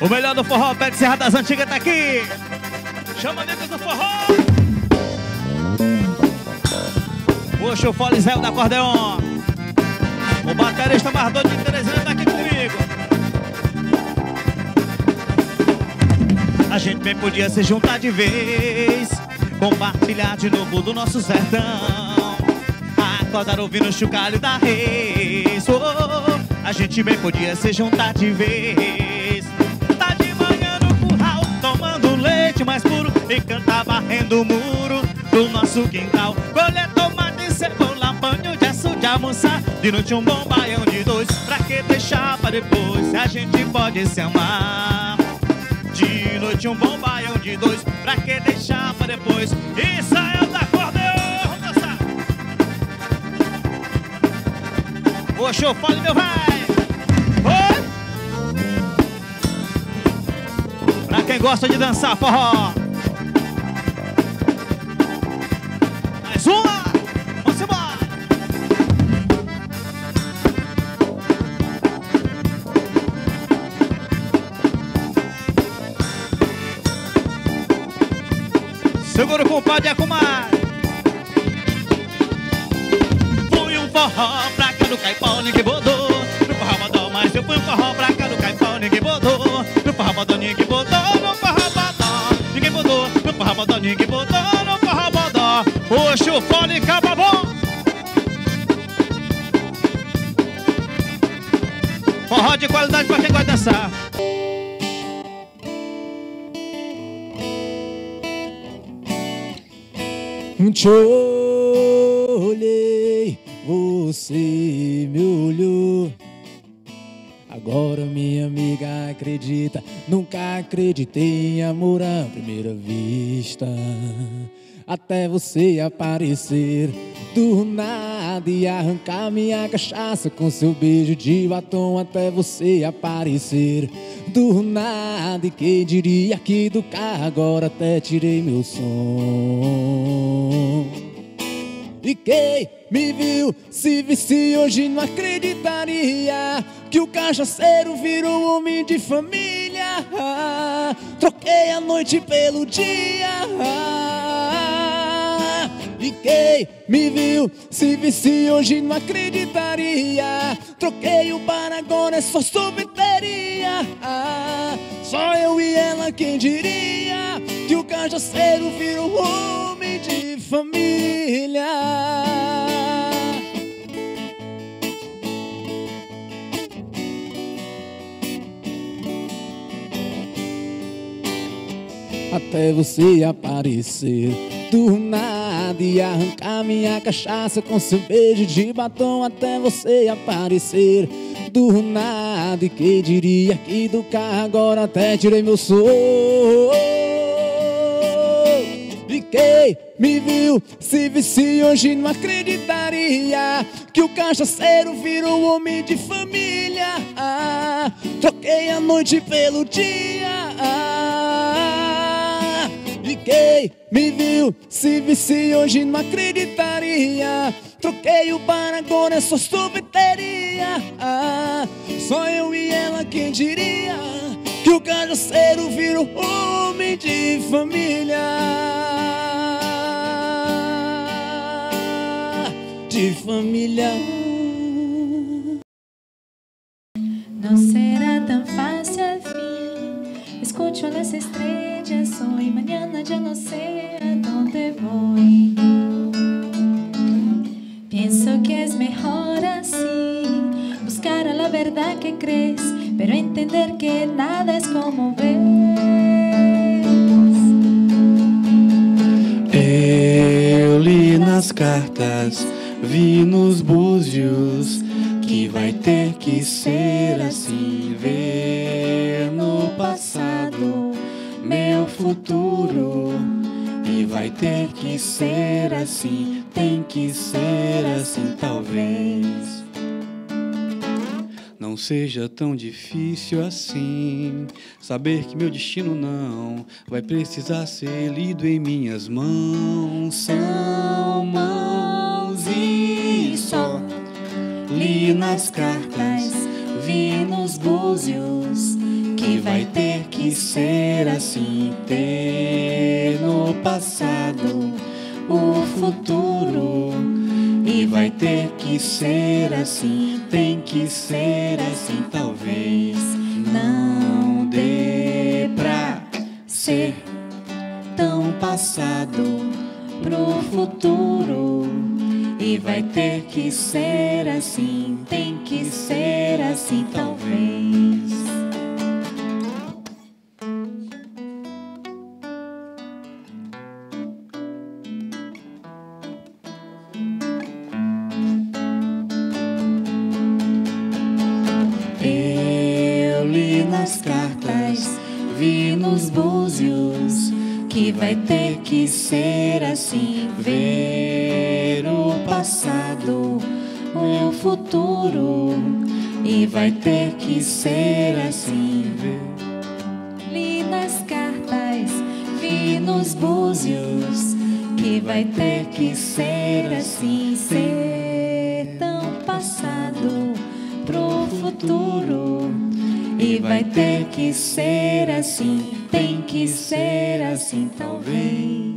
O melhor do forró, pé de Serra das Antigas tá aqui. Chama negros do forró. Puxa o fole da acordeon. O baterista Mardô de Teresina tá aqui comigo. A gente bem podia se juntar de vez. Compartilhar de novo do nosso sertão. Acordar ouvindo o chocalho da reis. Oh, a gente bem podia se juntar de vez. Mais puro. E cantar varrendo o muro do nosso quintal. Colher tomate cebola, banho de aço de almoçar. De noite um bom baião de dois. Pra que deixar pra depois? A gente pode se amar. De noite um bom baião de dois Pra que deixar pra depois Israel da acordeon Vamos dançar Ô show, fale meu vai gosta de dançar forró Mais uma Vamos embora Segura o compadre e. Fui um forró pra cá do Caipão, ninguém botou. No forró badó, mas eu fui um forró pra cá do Caipão, ninguém botou. No forró badó, ninguém botou. Ninguém botou. No. Puxa o bom. Forró de qualidade pra quem gosta de dançar. Te olhei, você me olhou. Agora minha amiga acredita, nunca acreditei em amor à primeira vista. Até você aparecer do nada e arrancar minha cachaça com seu beijo de batom. Até você aparecer do nada e quem diria que do carro agora até tirei meu som. E quem me viu se visse hoje não acreditaria que o cachaceiro virou homem de família. Troquei a noite pelo dia. E quem me viu se visse hoje não acreditaria. Troquei o bar agora é só sorveteria. Só eu e ela quem diria que o cachaceiro virou homem de família. Até você aparecer do nada e arrancar minha cachaça com seu beijo de batom. Até você aparecer do nada e quem diria que do carro agora até tirei meu som. E quem me viu se visse hoje não acreditaria que o cachaceiro virou homem de família. Ah, troquei a noite pelo dia. Ah, me viu se visse hoje não acreditaria. Troquei o bar agora é só. Ah, só eu e ela quem diria que o cachaceiro virou homem de família. De família. No será tan fácil al fin. Escucho a las estrellas hoy, mañana ya no sé a dónde voy. Pienso que es mejor así, buscar a la verdad que crees, pero entender que nada es como ves. Eu li nas cartas, vi nos búzios que vai ter que ser assim. Ver no passado meu futuro e vai ter que ser assim. Tem que ser assim, talvez. Não seja tão difícil assim saber que meu destino não vai precisar ser lido em minhas mãos. São mãos li nas cartas, vi nos búzios que vai ter que ser assim. Ter no passado o futuro. E vai ter que ser assim, tem que ser assim, talvez não dê pra ser tão passado pro futuro. E vai ter que ser assim, tem que ser assim, talvez. Eu li nas cartas, vi nos búzios que vai ter que ser assim. Ver o passado, o futuro, e vai ter que ser assim. Li nas cartas, vi nos búzios que vai ter que ser assim. Ser tão passado pro futuro. E vai ter que ser assim, tem que ser assim, talvez.